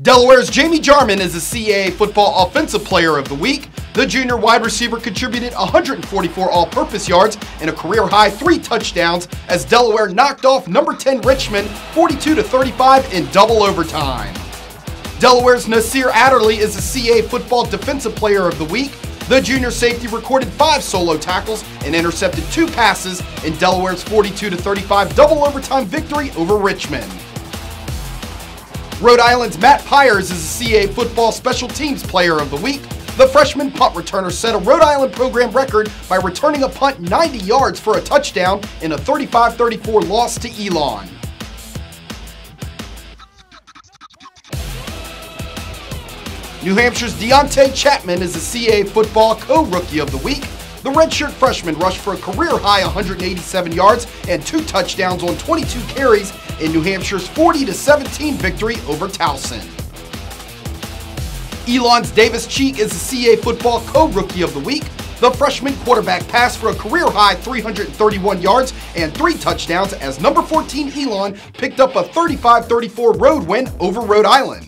Delaware's Jamie Jarmon is the CAA Football Offensive Player of the Week. The junior wide receiver contributed 144 all purpose yards and a career high three touchdowns as Delaware knocked off number 10 Richmond 42 35 in double overtime. Delaware's Nasir Adderley is the CAA Football Defensive Player of the Week. The junior safety recorded five solo tackles and intercepted two passes in Delaware's 42 35 double overtime victory over Richmond. Rhode Island's Matt Pires is a CAA Football Special Teams Player of the Week. The freshman punt returner set a Rhode Island program record by returning a punt 90 yards for a touchdown in a 35 34 loss to Elon. New Hampshire's DeUnte Chatman is the CAA Football Co Rookie of the Week. The redshirt freshman rushed for a career high 187 yards and two touchdowns on 22 carries in New Hampshire's 40 17 victory over Towson. Elon's Davis Cheek is the CAA Football Co-Rookie of the Week. The freshman quarterback passed for a career high 331 yards and three touchdowns as number 14 Elon picked up a 35-34 road win over Rhode Island.